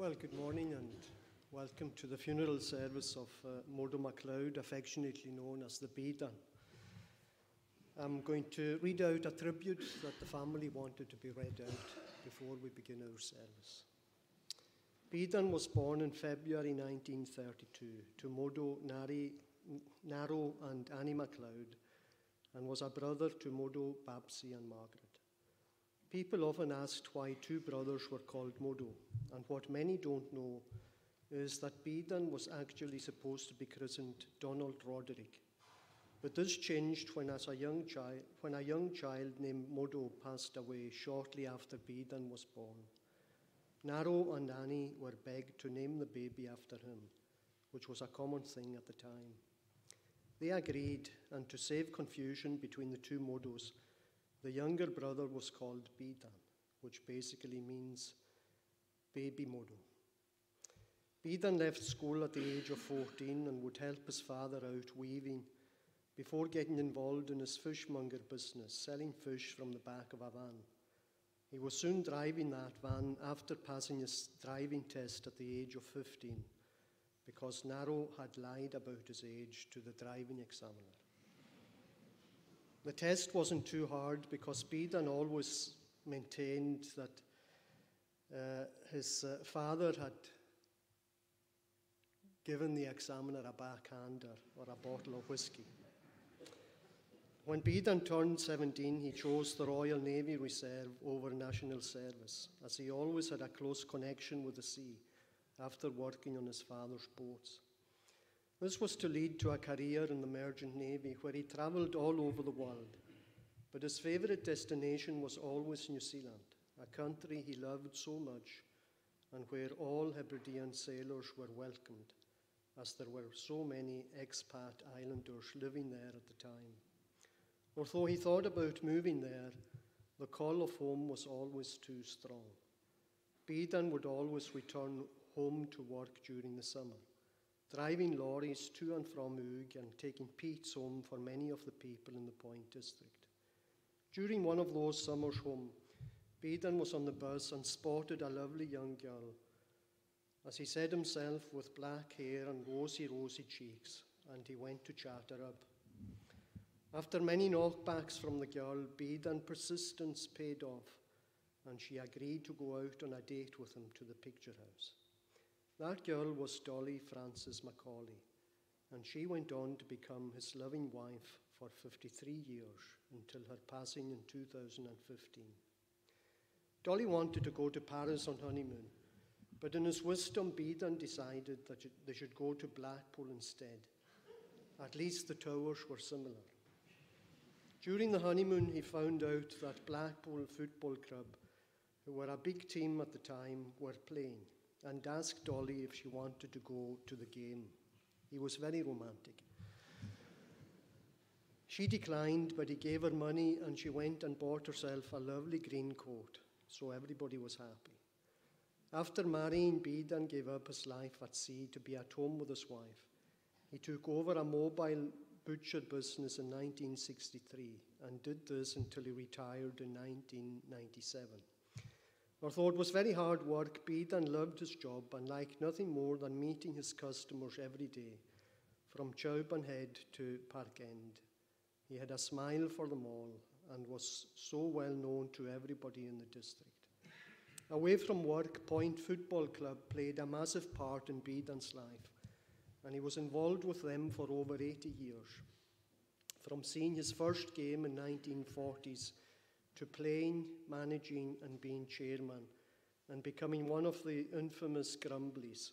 Well, good morning and welcome to the funeral service of uh, MacLeod, affectionately known as the Biodan. I'm going to read out a tribute that the family wanted to be read out before we begin our service. Biodan was born in February 1932 to Murdo Nari, Naro and Annie MacLeod and was a brother to Murdo, Babsy and Margaret. People often asked why two brothers were called Murdo, and what many don't know is that Biodan was actually supposed to be christened Donald Roderick. But this changed when, as a young child, when a young child named Murdo passed away shortly after Biodan was born. Naro and Annie were begged to name the baby after him, which was a common thing at the time. They agreed, and to save confusion between the two Murdos, the younger brother was called Biodan, which basically means baby Murdo. Bedan left school at the age of 14 and would help his father out weaving before getting involved in his fishmonger business, selling fish from the back of a van. He was soon driving that van after passing his driving test at the age of 15 because Naro had lied about his age to the driving examiner. The test wasn't too hard because Biodan always maintained that uh, his uh, father had given the examiner a backhander or a bottle of whiskey. When Biodan turned 17, he chose the Royal Navy Reserve over national service, as he always had a close connection with the sea after working on his father's boats. This was to lead to a career in the Merchant Navy where he travelled all over the world. But his favourite destination was always New Zealand, a country he loved so much and where all Hebridean sailors were welcomed, as there were so many expat islanders living there at the time. Although he thought about moving there, the call of home was always too strong. Biodan would always return home to work during the summer driving lorries to and from Oog and taking peats home for many of the people in the Point district. During one of those summers home, Biodan was on the bus and spotted a lovely young girl, as he said himself, with black hair and rosy, rosy cheeks, and he went to chat her up. After many knockbacks from the girl, Biodan persistence paid off, and she agreed to go out on a date with him to the picture house. That girl was Dolly Frances Macaulay, and she went on to become his loving wife for 53 years until her passing in 2015. Dolly wanted to go to Paris on honeymoon, but in his wisdom, Biodan decided that they should go to Blackpool instead. At least the towers were similar. During the honeymoon, he found out that Blackpool Football Club, who were a big team at the time, were playing and asked Dolly if she wanted to go to the game. He was very romantic. She declined, but he gave her money and she went and bought herself a lovely green coat, so everybody was happy. After marrying, Biodan gave up his life at sea to be at home with his wife. He took over a mobile butcher business in 1963 and did this until he retired in 1997. Although it was very hard work, Biodan loved his job and liked nothing more than meeting his customers every day, from Tiumpan Head to Park End. He had a smile for them all and was so well known to everybody in the district. Away from work, Point Football Club played a massive part in Biodan's life, and he was involved with them for over 80 years. From seeing his first game in 1940s to playing, managing, and being chairman, and becoming one of the infamous Grumblies,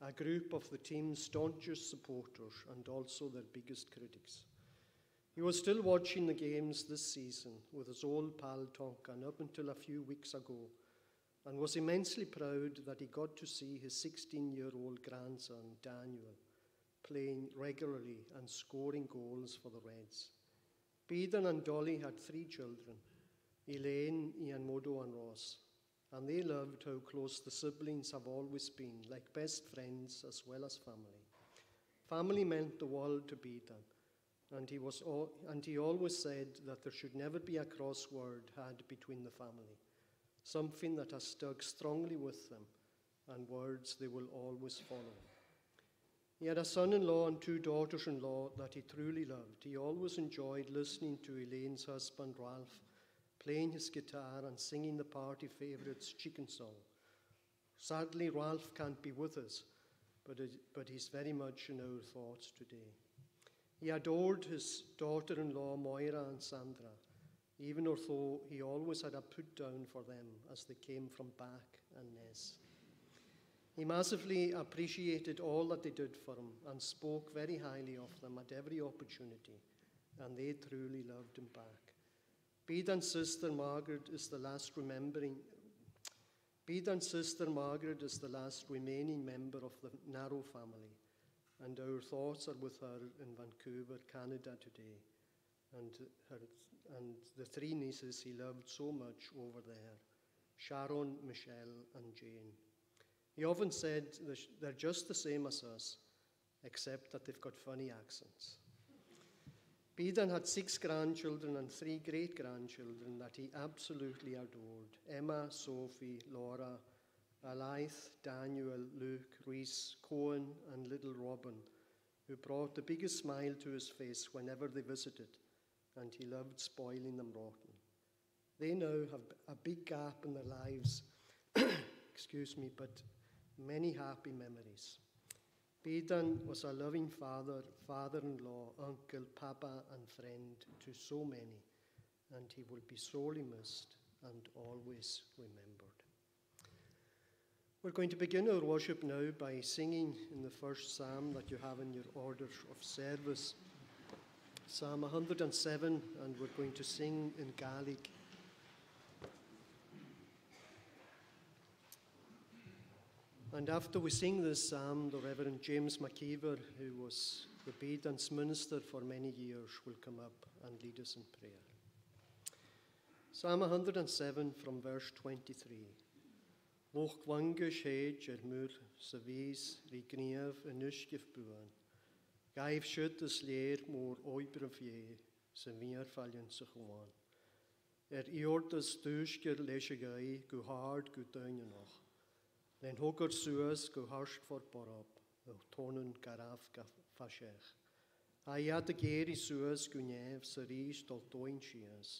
a group of the team's staunchest supporters and also their biggest critics. He was still watching the games this season with his old pal Tonkan up until a few weeks ago and was immensely proud that he got to see his 16 year old grandson, Daniel, playing regularly and scoring goals for the Reds. Biodan and Dolly had three children Elaine, Ian Murdo, and Ross. And they loved how close the siblings have always been, like best friends as well as family. Family meant the world to Biodan, and he, was all, and he always said that there should never be a crossword had between the family, something that has stuck strongly with them and words they will always follow. He had a son in law and two daughters in law that he truly loved. He always enjoyed listening to Elaine's husband, Ralph, playing his guitar and singing the party favorites' chicken song. Sadly, Ralph can't be with us, but, it, but he's very much in our thoughts today. He adored his daughter in law, Moira and Sandra, even although he always had a put down for them as they came from Back and Ness. He massively appreciated all that they did for him and spoke very highly of them at every opportunity, and they truly loved him back. Biodan's sister Margaret is the last remembering. Biodan's sister Margaret is the last remaining member of the Narrow family, and our thoughts are with her in Vancouver, Canada today, and, her, and the three nieces he loved so much over there Sharon, Michelle, and Jane. He often said they're just the same as us, except that they've got funny accents. Biodan had six grandchildren and three great grandchildren that he absolutely adored Emma, Sophie, Laura, Alaith, Daniel, Luke, Reese, Cohen, and little Robin, who brought the biggest smile to his face whenever they visited, and he loved spoiling them rotten. They now have a big gap in their lives, excuse me, but many happy memories. Biodan was a loving father, father in law, uncle, papa, and friend to so many, and he will be sorely missed and always remembered. We're going to begin our worship now by singing in the first psalm that you have in your order of service, Psalm 107, and we're going to sing in Gaelic. And after we sing this psalm, the Reverend James McKeever, who was the Biodan's minister for many years, will come up and lead us in prayer. Psalm 107 from verse 23. Loch wangus heid vís rí gníamh a nuiscih buan. Gaibh siút is léir mór oibre fé sa víar fallin sa chuáin. Er iortas dúsgur leis a gai go hard go daine noch. Le'n hogod suas go harsg for borob, o tonwn garaf ffasiach. A iad y geir i suas gwnef sy'r is dol doi'n sias,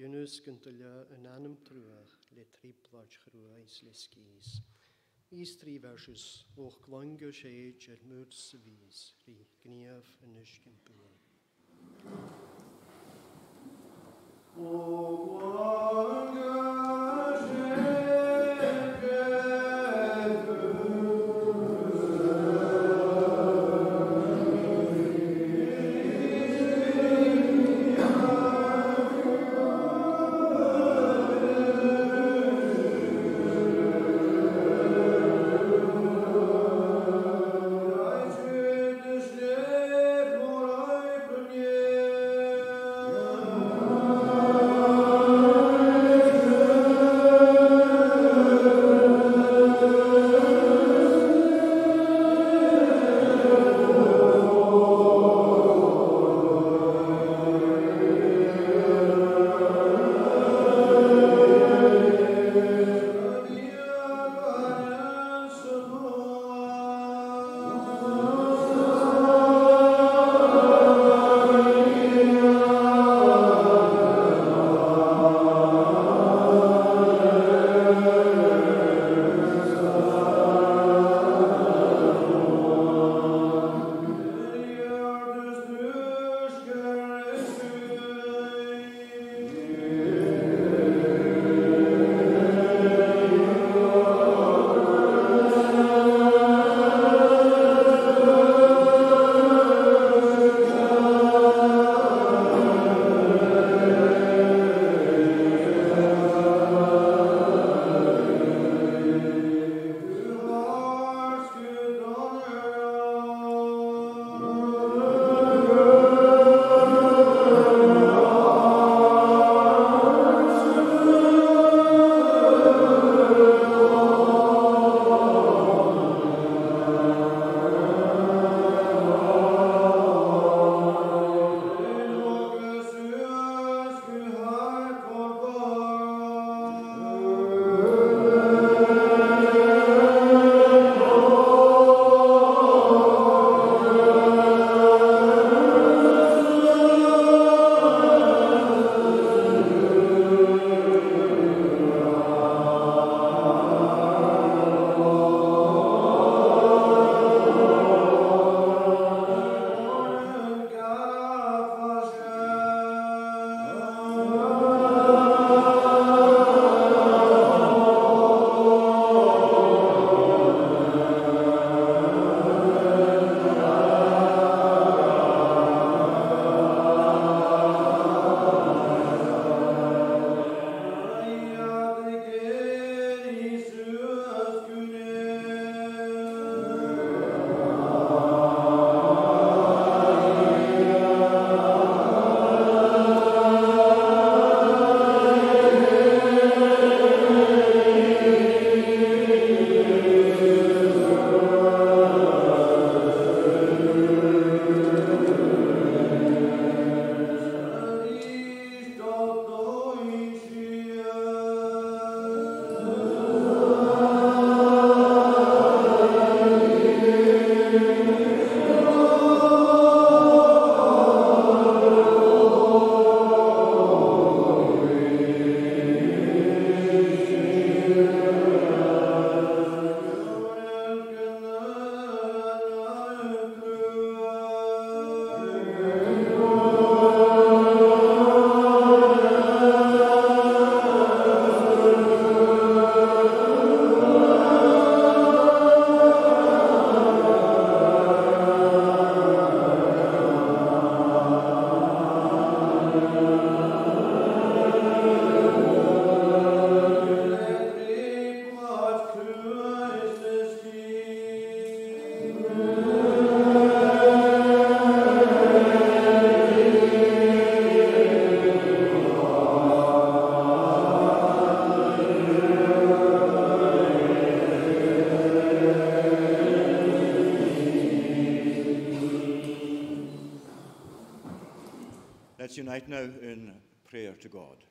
Ynws gyntylio yn anam trwach le triplach chrwais le sgis. Is tri versus o'ch glangio seid yr mwyd syfis rhi gniaf yn ysgyn bwyr. O, now in prayer to God.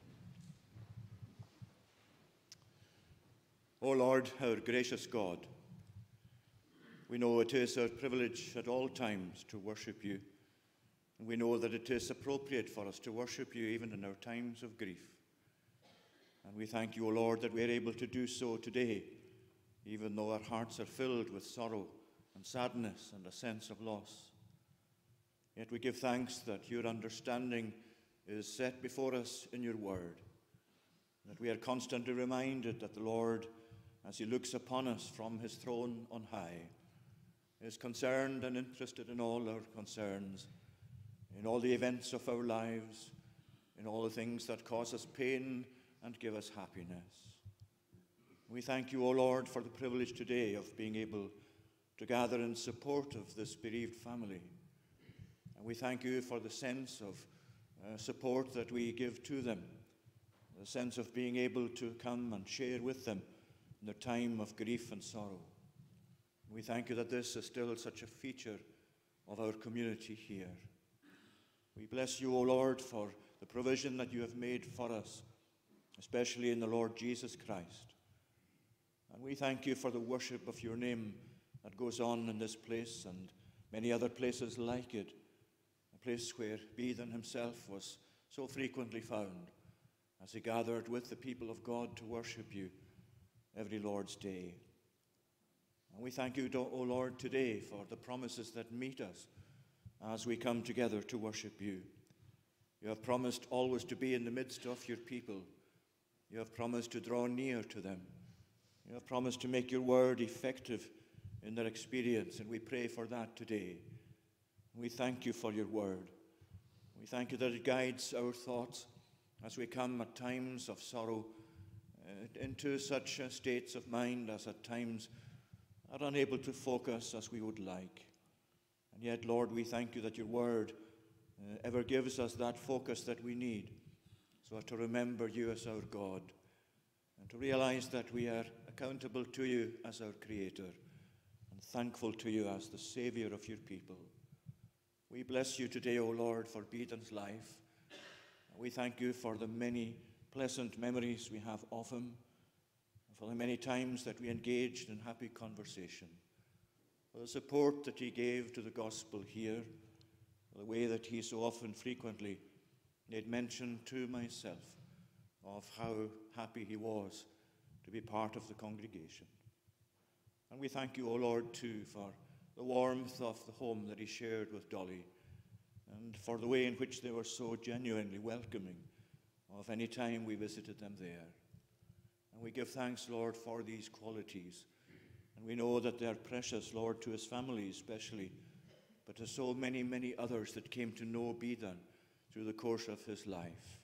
O Lord, our gracious God, we know it is our privilege at all times to worship you. And we know that it is appropriate for us to worship you even in our times of grief. And we thank you, O Lord, that we are able to do so today, even though our hearts are filled with sorrow and sadness and a sense of loss. Yet we give thanks that your understanding is set before us in your word, that we are constantly reminded that the Lord, as he looks upon us from his throne on high, is concerned and interested in all our concerns, in all the events of our lives, in all the things that cause us pain and give us happiness. We thank you, O Lord, for the privilege today of being able to gather in support of this bereaved family. And we thank you for the sense of uh, support that we give to them, the sense of being able to come and share with them in their time of grief and sorrow. We thank you that this is still such a feature of our community here. We bless you, O Lord, for the provision that you have made for us, especially in the Lord Jesus Christ. And we thank you for the worship of your name that goes on in this place and many other places like it, place where Biodan himself was so frequently found as he gathered with the people of God to worship you every Lord's day. And we thank you, O Lord, today for the promises that meet us as we come together to worship you. You have promised always to be in the midst of your people. You have promised to draw near to them. You have promised to make your word effective in their experience, and we pray for that today. We thank you for your word. We thank you that it guides our thoughts as we come at times of sorrow uh, into such uh, states of mind as at times are unable to focus as we would like. And yet, Lord, we thank you that your word uh, ever gives us that focus that we need so as to remember you as our God and to realize that we are accountable to you as our Creator and thankful to you as the Savior of your people. We bless you today, O Lord, for Biodan's life. We thank you for the many pleasant memories we have of him for the many times that we engaged in happy conversation, for the support that he gave to the gospel here, the way that he so often frequently made mention to myself of how happy he was to be part of the congregation. And we thank you, O Lord, too, for the warmth of the home that he shared with Dolly and for the way in which they were so genuinely welcoming of any time we visited them there. And we give thanks, Lord, for these qualities. And we know that they're precious, Lord, to his family especially, but to so many, many others that came to know Biodan through the course of his life.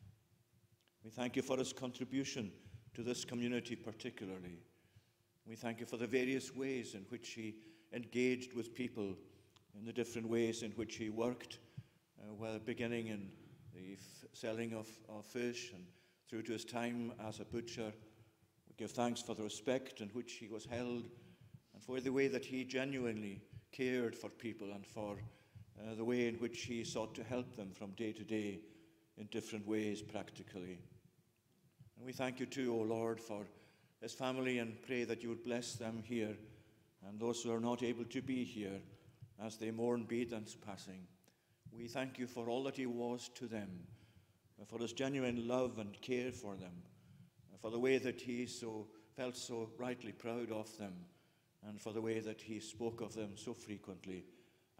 We thank you for his contribution to this community particularly. We thank you for the various ways in which he engaged with people, in the different ways in which he worked, uh, well, beginning in the selling of, of fish and through to his time as a butcher We give thanks for the respect in which he was held and for the way that he genuinely cared for people and for uh, the way in which he sought to help them from day to day in different ways practically. And we thank you too, O Lord, for his family and pray that you would bless them here and those who are not able to be here as they mourn Biodan's passing. We thank you for all that he was to them, for his genuine love and care for them for the way that he so felt so rightly proud of them, and for the way that he spoke of them so frequently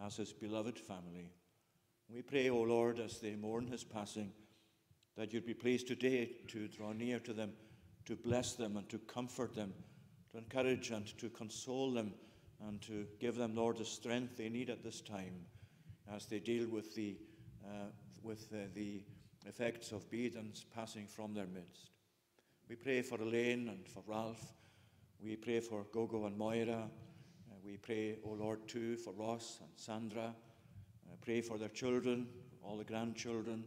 as his beloved family. We pray, O Lord, as they mourn his passing, that you'd be pleased today to draw near to them, to bless them and to comfort them, to encourage and to console them, and to give them, Lord, the strength they need at this time as they deal with the, uh, with uh, the effects of Biodan's passing from their midst. We pray for Elaine and for Ralph. We pray for Gogo and Moira. Uh, we pray, O oh Lord, too, for Ross and Sandra. Uh, pray for their children, all the grandchildren,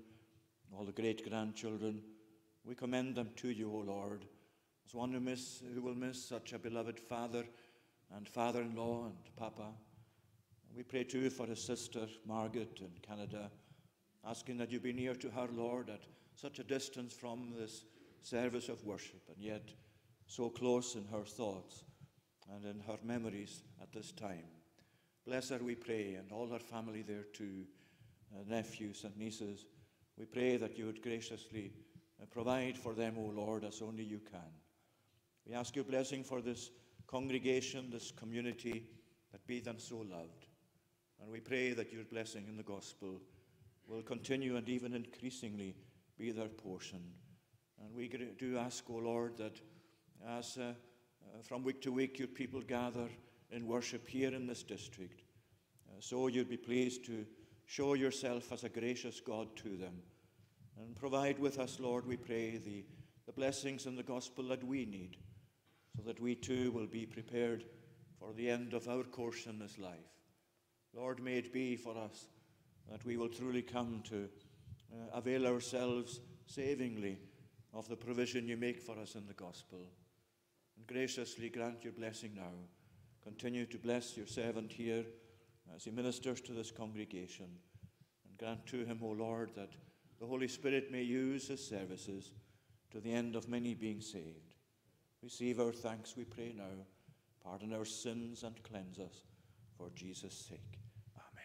all the great grandchildren. We commend them to you, O Lord, as one who, miss, who will miss such a beloved father and father in law and papa. We pray too for his sister, Margaret, in Canada. asking that you be near to her, Lord, at such a distance from this service of worship, and yet so close in her thoughts and in her memories at this time. Bless her, we pray, and all her family there too, uh, nephews and nieces. We pray that you would graciously uh, provide for them, O Lord, as only you can. We ask your blessing for this congregation, this community that Biodan so loved. And we pray that your blessing in the gospel will continue and even increasingly be their portion. And we do ask, O Lord, that as uh, uh, from week to week your people gather in worship here in this district, uh, so you'd be pleased to show yourself as a gracious God to them. And provide with us, Lord, we pray, the, the blessings in the gospel that we need, so that we too will be prepared for the end of our course in this life. Lord, may it be for us that we will truly come to uh, avail ourselves savingly of the provision you make for us in the gospel. And graciously grant your blessing now. Continue to bless your servant here as he ministers to this congregation. And grant to him, O Lord, that the Holy Spirit may use his services to the end of many being saved. Receive our thanks, we pray now. Pardon our sins and cleanse us for Jesus' sake. Amen.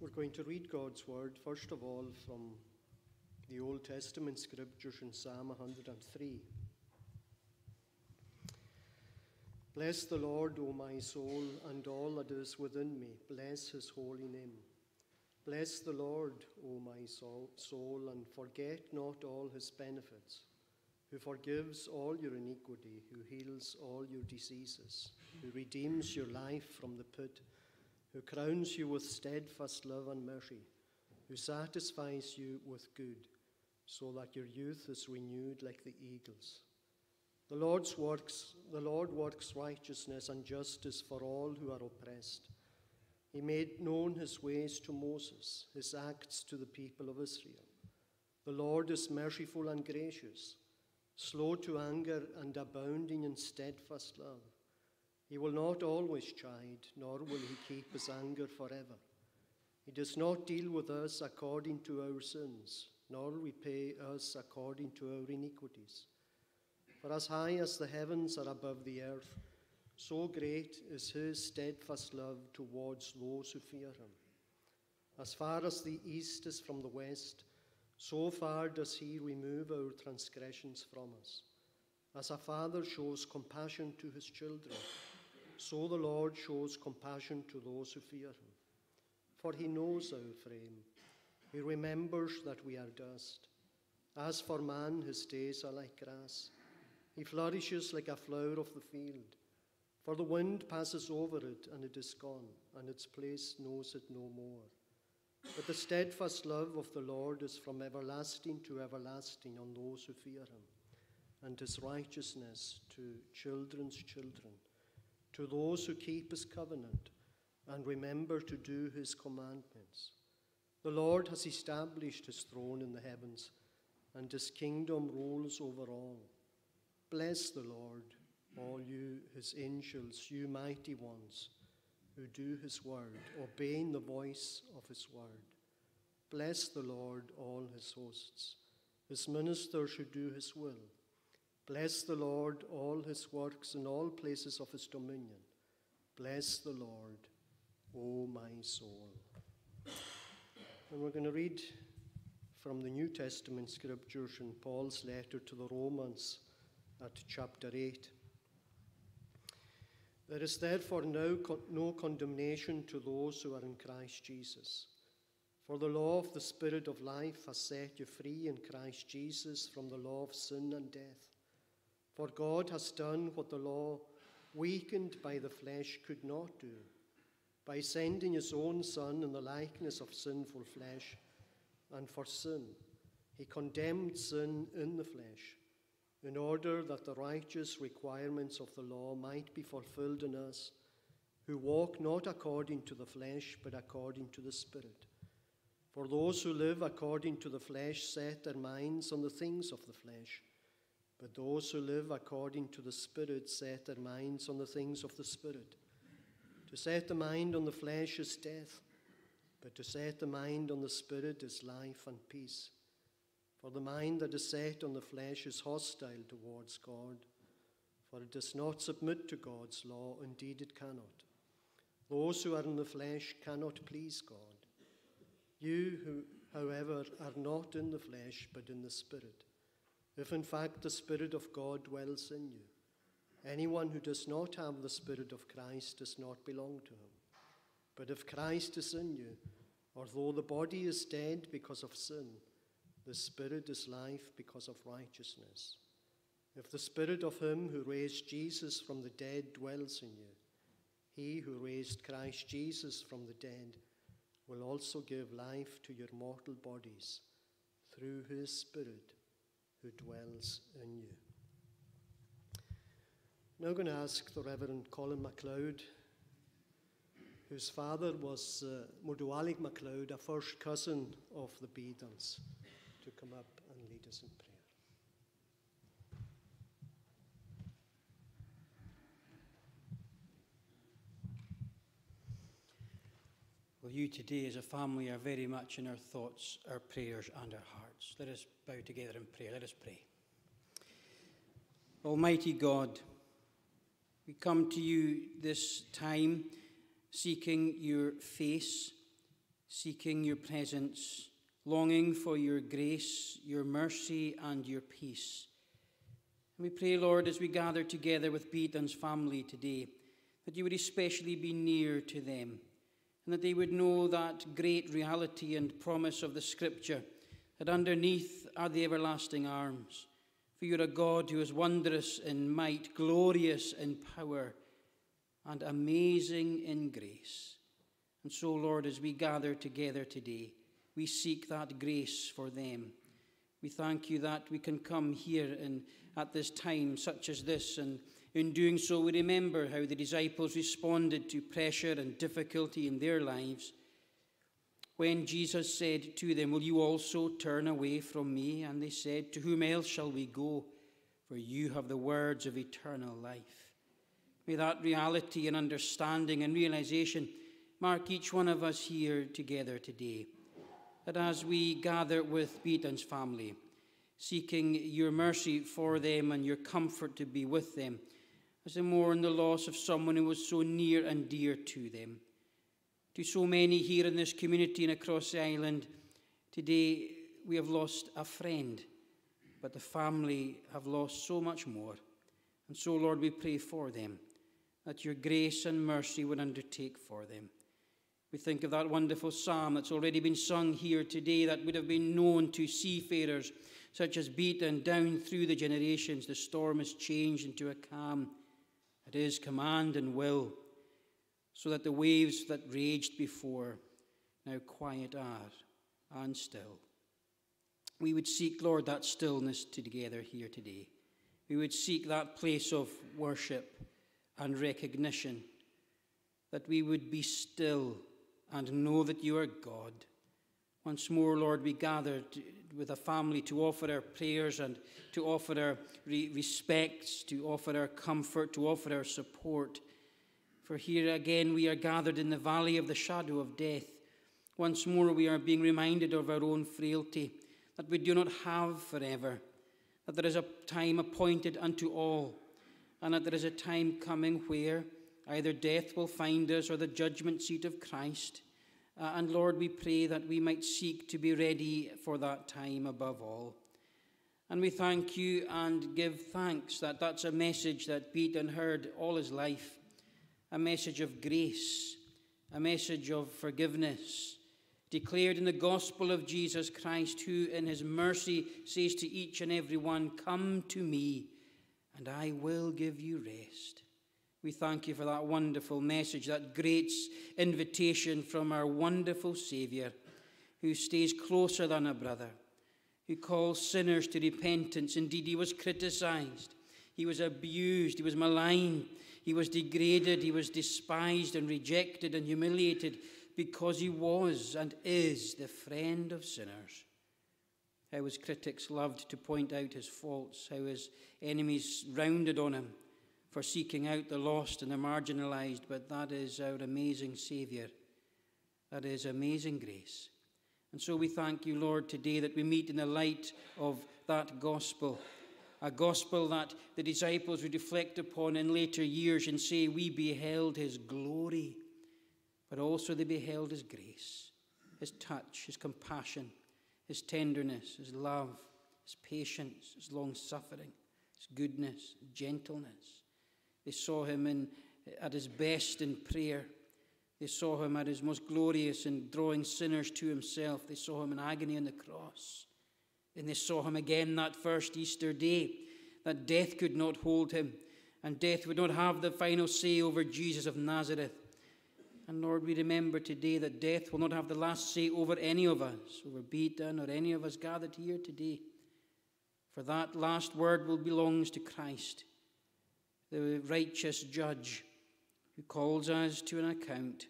We're going to read God's word, first of all, from the Old Testament scriptures in Psalm 103. Bless the Lord, O my soul, and all that is within me. Bless his holy name. Bless the Lord, O my soul, and forget not all his benefits, who forgives all your iniquity, who heals all your diseases, who redeems your life from the pit who crowns you with steadfast love and mercy, who satisfies you with good, so that your youth is renewed like the eagles. The Lord's works, the Lord works righteousness and justice for all who are oppressed. He made known his ways to Moses, his acts to the people of Israel. The Lord is merciful and gracious, slow to anger and abounding in steadfast love. He will not always chide, nor will he keep his anger forever. He does not deal with us according to our sins, nor repay us according to our iniquities. For as high as the heavens are above the earth, so great is his steadfast love towards those who fear him. As far as the east is from the west, so far does he remove our transgressions from us. As a father shows compassion to his children, so the Lord shows compassion to those who fear him. For he knows our frame. He remembers that we are dust. As for man, his days are like grass. He flourishes like a flower of the field. For the wind passes over it, and it is gone, and its place knows it no more. But the steadfast love of the Lord is from everlasting to everlasting on those who fear him, and his righteousness to children's children to those who keep his covenant and remember to do his commandments. The Lord has established his throne in the heavens, and his kingdom rules over all. Bless the Lord, all you his angels, you mighty ones, who do his word, obeying the voice of his word. Bless the Lord, all his hosts. His ministers who do his will. Bless the Lord, all his works in all places of his dominion. Bless the Lord, O my soul. And we're going to read from the New Testament scriptures in Paul's letter to the Romans at chapter 8. There is therefore now no condemnation to those who are in Christ Jesus. For the law of the Spirit of life has set you free in Christ Jesus from the law of sin and death. For God has done what the law, weakened by the flesh, could not do, by sending his own Son in the likeness of sinful flesh, and for sin. He condemned sin in the flesh, in order that the righteous requirements of the law might be fulfilled in us, who walk not according to the flesh, but according to the Spirit. For those who live according to the flesh set their minds on the things of the flesh But those who live according to the Spirit set their minds on the things of the Spirit. To set the mind on the flesh is death, but to set the mind on the Spirit is life and peace. For the mind that is set on the flesh is hostile towards God, for it does not submit to God's law, indeed it cannot. Those who are in the flesh cannot please God. You, who, however, are not in the flesh, but in the Spirit if in fact the Spirit of God dwells in you. Anyone who does not have the Spirit of Christ does not belong to him. But if Christ is in you, although the body is dead because of sin, the Spirit is life because of righteousness. If the Spirit of Him who raised Jesus from the dead dwells in you, He who raised Christ Jesus from the dead will also give life to your mortal bodies through His Spirit who dwells in you. Now I'm going to ask the Reverend Colin MacLeod, whose father was uh, Modualik MacLeod, a first cousin of the Biodans, to come up and lead us in prayer. Well, you today as a family are very much in our thoughts, our prayers, and our hearts. Let us bow together in prayer. Let us pray. Almighty God, we come to you this time seeking your face, seeking your presence, longing for your grace, your mercy, and your peace. And we pray, Lord, as we gather together with Biodan's family today, that you would especially be near to them and that they would know that great reality and promise of the Scripture that underneath are the everlasting arms. For you're a God who is wondrous in might, glorious in power, and amazing in grace. And so, Lord, as we gather together today, we seek that grace for them. We thank you that we can come here and at this time such as this and in doing so, we remember how the disciples responded to pressure and difficulty in their lives. When Jesus said to them, Will you also turn away from me? And they said, To whom else shall we go? For you have the words of eternal life. May that reality and understanding and realization mark each one of us here together today. That as we gather with Biodan's family, seeking your mercy for them and your comfort to be with them, as they mourn the loss of someone who was so near and dear to them. To so many here in this community and across the island, today we have lost a friend, but the family have lost so much more. And so, Lord, we pray for them, that your grace and mercy would undertake for them. We think of that wonderful psalm that's already been sung here today that would have been known to seafarers such as Biodan down through the generations. The storm has changed into a calm at his command and will, so that the waves that raged before now quiet are and still. We would seek, Lord, that stillness together here today. We would seek that place of worship and recognition, that we would be still and know that you are God. Once more, Lord, we gather with a family to offer our prayers and to offer our re- respects, to offer our comfort, to offer our support. For here again we are gathered in the valley of the shadow of death. Once more we are being reminded of our own frailty, that we do not have forever, that there is a time appointed unto all, and that there is a time coming where either death will find us or the judgment seat of Christ. Uh, and Lord, we pray that we might seek to be ready for that time above all. And we thank you and give thanks that that's a message that Biodan heard all his life a message of grace, a message of forgiveness, declared in the gospel of Jesus Christ, who in his mercy says to each and every one, Come to me, and I will give you rest. We thank you for that wonderful message, that great invitation from our wonderful Saviour, who stays closer than a brother, who calls sinners to repentance. Indeed, he was criticized, he was abused, he was maligned, he was degraded, he was despised and rejected and humiliated because he was and is the friend of sinners. how his critics loved to point out his faults, how his enemies rounded on him for seeking out the lost and the marginalized. But that is our amazing Saviour. That is amazing grace. And so we thank you, Lord, today that we meet in the light of that gospel. A gospel that the disciples would reflect upon in later years and say, We beheld his glory, but also they beheld his grace, his touch, his compassion, his tenderness, his love, his patience, his long suffering, his goodness, gentleness. They saw him in, at his best in prayer. They saw him at his most glorious in drawing sinners to himself. They saw him in agony on the cross. And they saw him again that first Easter day, that death could not hold him, and death would not have the final say over Jesus of Nazareth. And Lord, we remember today that death will not have the last say over any of us, over Biodan or any of us gathered here today. For that last word will belongs to Christ, the righteous judge who calls us to an account,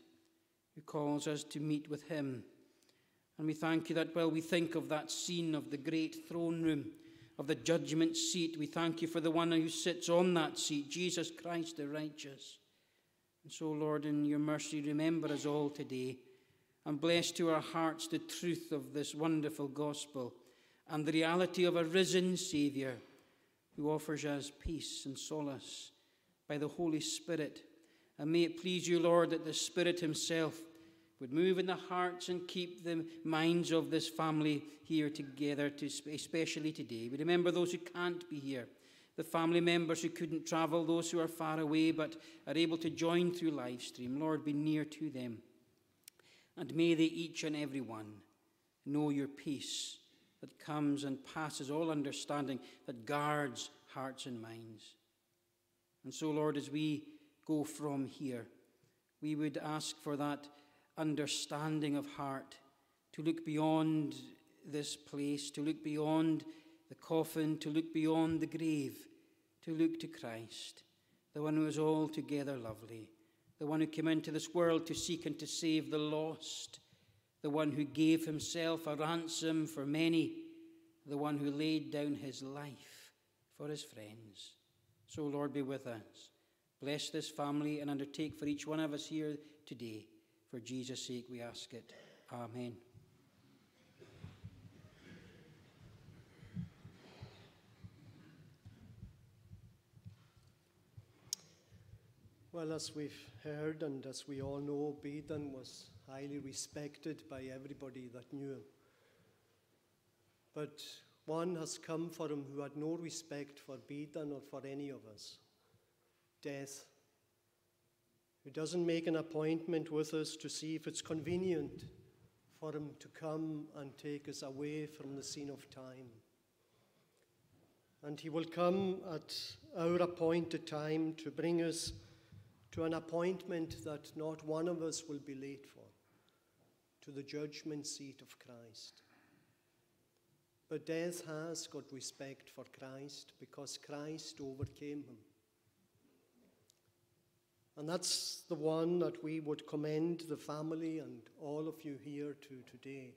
who calls us to meet with him. And we thank you that while we think of that scene of the great throne room, of the judgment seat, we thank you for the one who sits on that seat, Jesus Christ the righteous. And so, Lord, in your mercy, remember us all today and bless to our hearts the truth of this wonderful gospel and the reality of a risen Saviour who offers us peace and solace by the Holy Spirit and may it please you, Lord, that the Spirit Himself would move in the hearts and keep the minds of this family here together, to, especially today. We remember those who can't be here, the family members who couldn't travel, those who are far away but are able to join through live stream. Lord, be near to them. And may they each and every one know your peace that comes and passes all understanding, that guards hearts and minds. And so, Lord, as we go from here. We would ask for that understanding of heart to look beyond this place, to look beyond the coffin, to look beyond the grave, to look to Christ, the one who is altogether lovely, the one who came into this world to seek and to save the lost, the one who gave himself a ransom for many, the one who laid down his life for his friends. So, Lord, be with us. Bless this family and undertake for each one of us here today. For Jesus' sake, we ask it. Amen. Well, as we've heard and as we all know, Biodan was highly respected by everybody that knew him. But one has come for him who had no respect for Biodan or for any of us death, who doesn't make an appointment with us to see if it's convenient for him to come and take us away from the scene of time. And he will come at our appointed time to bring us to an appointment that not one of us will be late for, to the judgment seat of Christ. But death has got respect for Christ because Christ overcame him. And that's the one that we would commend the family and all of you here to today.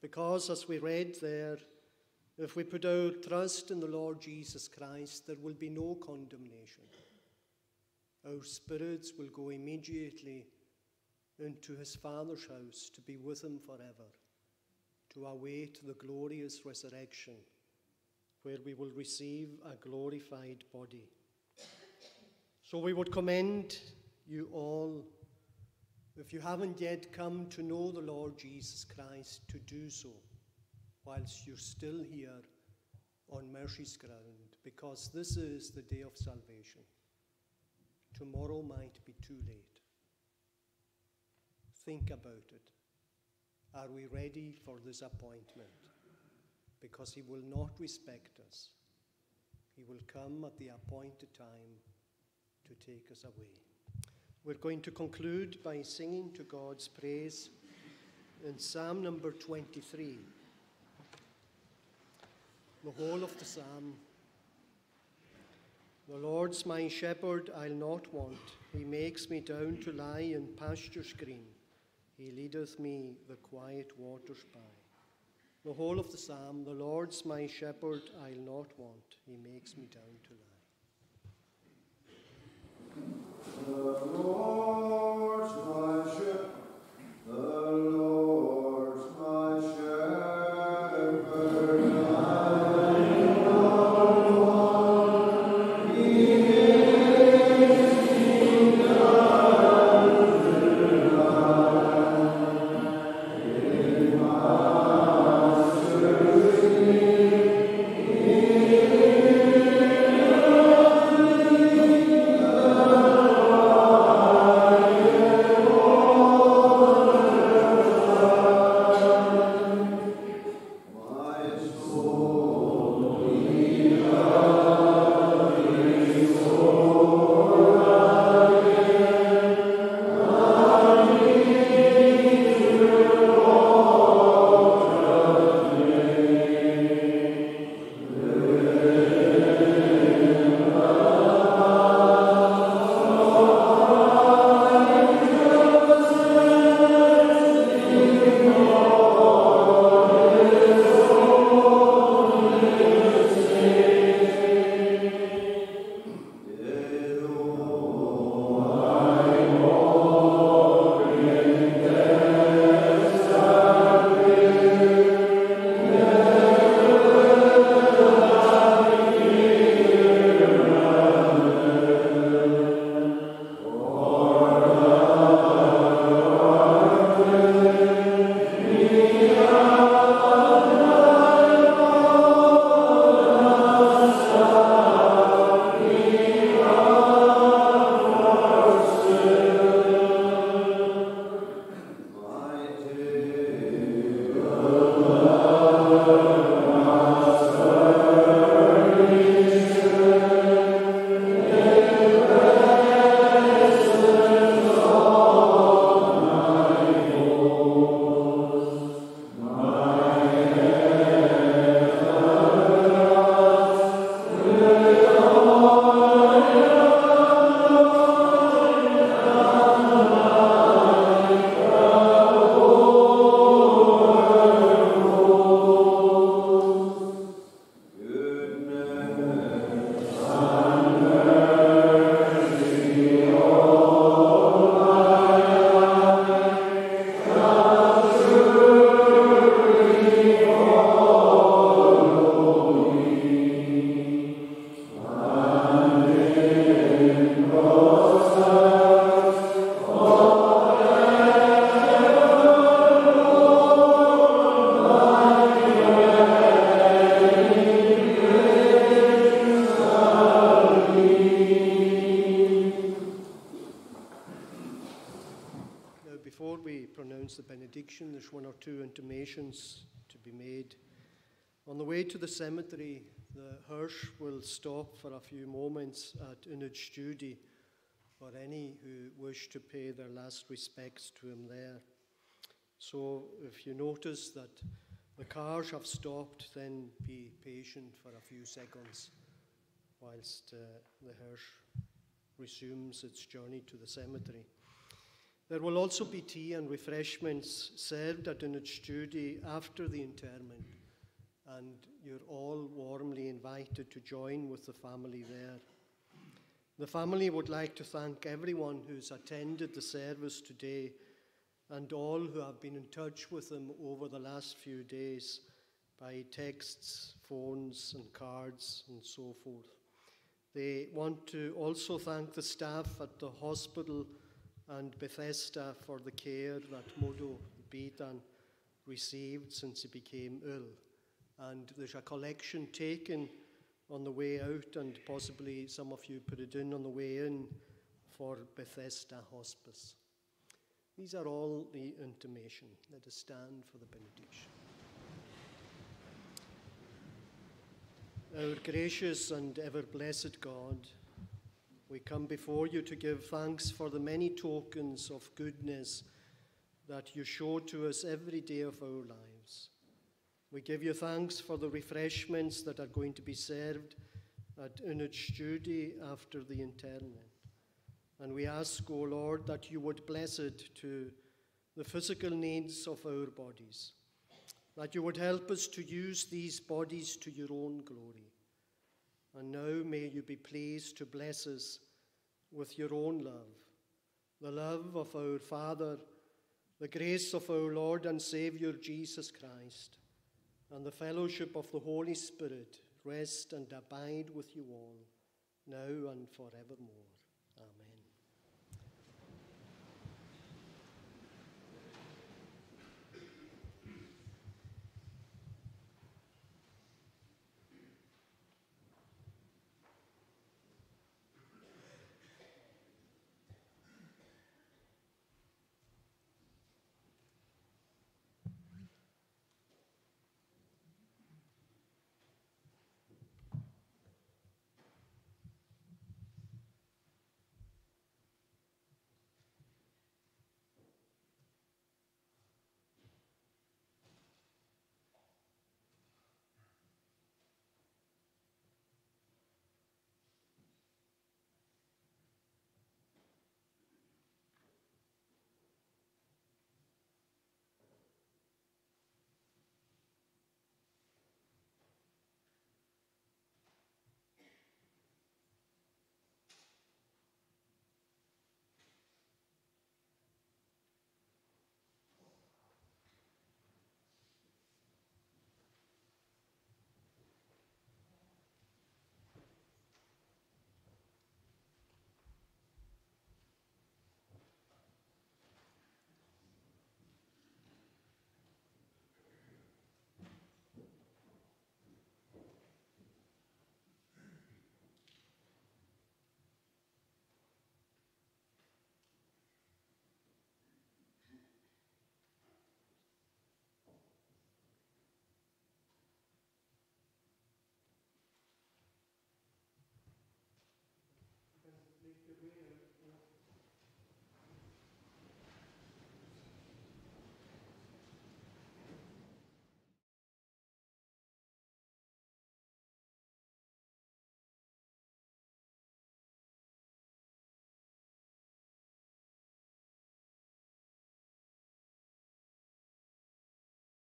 Because as we read there, if we put our trust in the Lord Jesus Christ, there will be no condemnation. Our spirits will go immediately into his Father's house to be with him forever, to await the glorious resurrection, where we will receive a glorified body. So we would commend you all, if you haven't yet come to know the Lord Jesus Christ, to do so whilst you're still here on mercy's ground, because this is the day of salvation. Tomorrow might be too late. Think about it. Are we ready for this appointment? Because He will not respect us. He will come at the appointed time to take us away. We're going to conclude by singing to God's praise in Psalm number 23. The whole of the psalm. The Lord's my shepherd, I'll not want. He makes me down to lie in pastures green. He leadeth me the quiet waters by. The whole of the psalm, the Lord's my shepherd, I'll not want. He makes me down to lie. We pronounce the benediction, there's one or two intimations to be made. On the way to the cemetery, the hearse will stop for a few moments at Judy for any who wish to pay their last respects to him there. So, if you notice that the cars have stopped, then be patient for a few seconds whilst uh, the hearse resumes its journey to the cemetery. There will also be tea and refreshments served at Judy after the interment, and you're all warmly invited to join with the family there. The family would like to thank everyone who's attended the service today and all who have been in touch with them over the last few days by texts, phones, and cards, and so forth. They want to also thank the staff at the hospital and Bethesda for the care that Murdo Biodan received since he became ill. And there's a collection taken on the way out, and possibly some of you put it in on the way in for Bethesda Hospice. These are all the intimation. Let us stand for the benediction. Our gracious and ever blessed God, we come before you to give thanks for the many tokens of goodness that you show to us every day of our lives. We give you thanks for the refreshments that are going to be served at Judy after the interment. And we ask, O Lord, that you would bless it to the physical needs of our bodies, that you would help us to use these bodies to your own glory. And now may you be pleased to bless us with your own love, the love of our Father, the grace of our Lord and Saviour Jesus Christ, and the fellowship of the Holy Spirit rest and abide with you all, now and forevermore. Your way out.